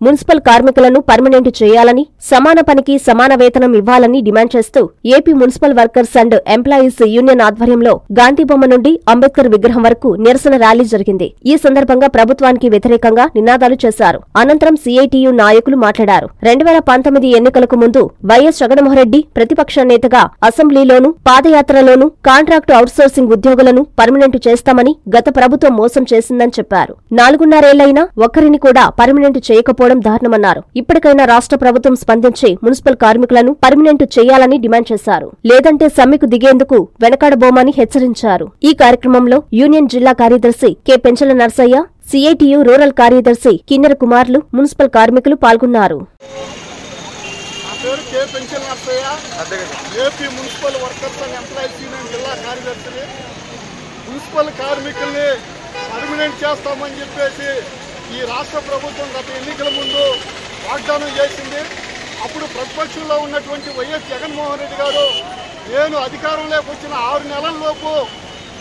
Municipal కార్మికులను permanent చేయాలని సమాన పనికి సమాన వేతనం ఇవ్వాలని డిమాండ్ చేస్తూ AP municipal workers and employees union ఆధ్వర్యంలో గాంధీబొమ్మ నుండి అంబేద్కర్ విగ్రహం వరకు నిరసన ర్యాలీ జరిగింది. ఈ సందర్భంగా ప్రభుత్వానికి వ్యతిరేకంగా నినాదాలు చేశారు. అనంతరం సీఐటియు నాయకులు మాట్లాడారు. రెండు వేల పంతొమ్మిది ఎన్నికలకు ముందు వైఎస్ జగన్మోహన్రెడ్డి ప్రతిపక్ష నేతగా అసెంబ్లీలోనూ పాదయాత్రలోనూ కాంట్రాక్టు అవుట్సోర్సింగ్ ఉద్యోగులను పర్మనెంట్ చేస్తామని గత ప్రభుత్వం మోసం చేసిందని చెప్పారు. నాలుగున్నరేళ్ళైనా ఒక్కరిని కూడా పర్మనెంట్ చేయకపోవడం దారుణమన్నారు. ఇప్పటికైనా రాష్ట్ర ప్రభుత్వం స్పందించి మున్సిపల్ కార్మికులను పర్మినెంట్ చేయాలని డిమాండ్ చేశారు. లేదంటే సమ్మెకు దిగేందుకు వెనకాడబోమని హెచ్చరించారు. ఈ కార్యక్రమంలో యూనియన్ జిల్లా కార్యదర్శి K. Penchala Narsaiah CITU rural కార్యదర్శి కిన్నెర కుమార్లు మున్సిపల్ కార్మికులు పాల్గొన్నారు. పేరు K. Penchal Narsaiah. AP municipal workers and employees union జిల్లా కార్యదర్శిని. మున్సిపల్ కార్మికుల్ని పర్మినెంట్ చేస్తామని చెప్పేసి ఈ రాష్ట్ర ప్రభుత్వం గత ఎన్నికల ముందు వాగ్దానం చేసింది. అప్పుడు ప్రతిపక్షంలో ఉన్నటువంటి వైఎస్ జగన్మోహన్ రెడ్డి గారు నేను అధికారంలోకి వచ్చిన ఆరు నెలల్లోపు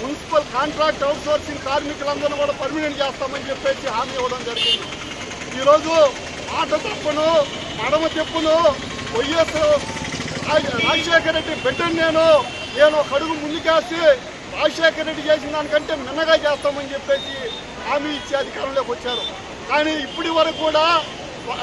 మున్సిపల్ కాంట్రాక్ట్ అవుట్సోర్సింగ్ కార్మికులందరూ కూడా పర్మినెంట్ చేస్తామని చెప్పేసి హామీ ఇవ్వడం జరిగింది. ఈరోజు మాట తప్పును మడమ తెప్పును వైఎస్ రాజశేఖర రెడ్డి బిడ్డను నేను నేను ఒక అడుగు ముందుకేసి రాజశేఖర రెడ్డి చేసిన దానికంటే మిన్నగా చేస్తామని చెప్పేసి హామీ ఇచ్చి అధికారంలోకి వచ్చారు. కానీ ఇప్పటి వరకు కూడా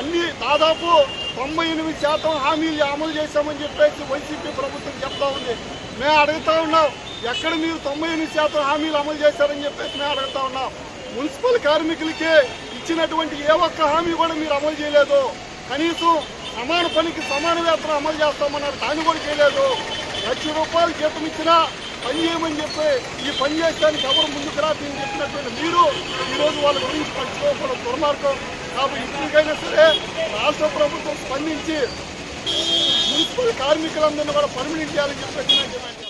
అన్ని దాదాపు తొంభై ఎనిమిది శాతం హామీలు అమలు చేశామని చెప్పేసి వైసీపీ ప్రభుత్వం చెప్తా ఉంది. మేము అడుగుతా ఉన్నాం ఎక్కడ మీరు తొంభై ఎనిమిది శాతం హామీలు అమలు చేశారని చెప్పేసి మేము అడుగుతా ఉన్నాం. మున్సిపల్ కార్మికులకి ఇచ్చినటువంటి ఏ ఒక్క హామీ కూడా మీరు అమలు చేయలేదు. కనీసం సమాన పనికి సమాన వేతనం అమలు చేస్తామన్నారు దాన్ని కూడా చేయలేదు. లక్ష రూపాయలు జీతం ఇచ్చినా పని చేయమని చెప్పి ఈ పని చేయడానికి ఎవరు ముందుకు రాదని చెప్పినటువంటి మీరు ఈరోజు వాళ్ళ గురించి పట్టుకోకూడదు దుర్మార్గం. కాబట్టి ఇప్పటికైనా సరే రాష్ట్ర ప్రభుత్వం స్పందించి మున్సిపల్ కార్మికులందరినీ కూడా పర్మినెంట్ చేయాలని చెప్పేసి